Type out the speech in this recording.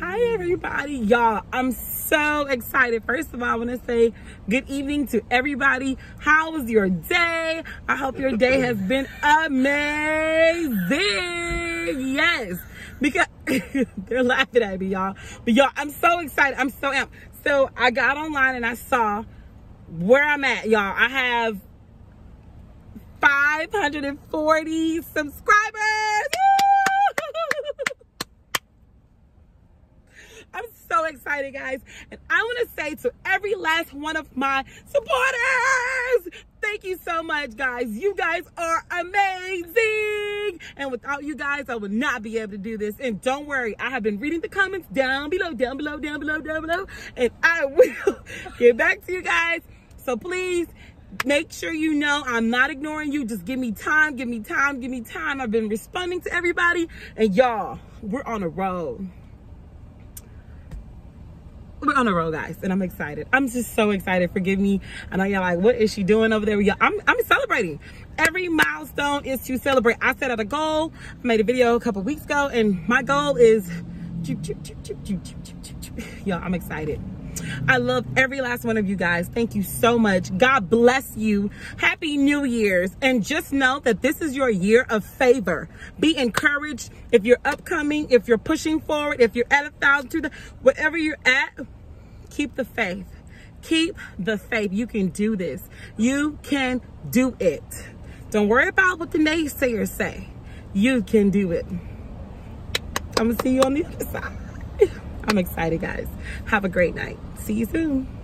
Hi, everybody. Y'all, I'm so excited. First of all, I want to say good evening to everybody. How was your day? I hope your day has been amazing. Yes, because they're laughing at me, y'all. But y'all, I'm so excited. I'm so amped. So I got online and I saw where I'm at, y'all. I have 540 subscribers. I'm so excited, guys. And I want to say to every last one of my supporters, thank you so much, guys. You guys are amazing. And without you guys, I would not be able to do this. And don't worry, I have been reading the comments down below, down below, down below, down below. And I will get back to you guys. So please make sure you know I'm not ignoring you. Just give me time, give me time, give me time. I've been responding to everybody. And y'all, we're on a road we're on the road guys and i'm excited. I'm just so excited. Forgive me. I know you're like what is she doing over there? I'm, I'm celebrating. Every milestone is to celebrate. I set out a goal. I made a video a couple weeks ago and my goal is y'all i'm excited I love every last one of you guys. Thank you so much. God bless you. Happy New Year's. And just know that this is your year of favor. Be encouraged if you're upcoming, if you're pushing forward, if you're at a thousand, the whatever you're at, keep the faith. Keep the faith. You can do this. You can do it. Don't worry about what the naysayers say. You can do it. I'm going to see you on the other side. I'm excited, guys. Have a great night. See you soon.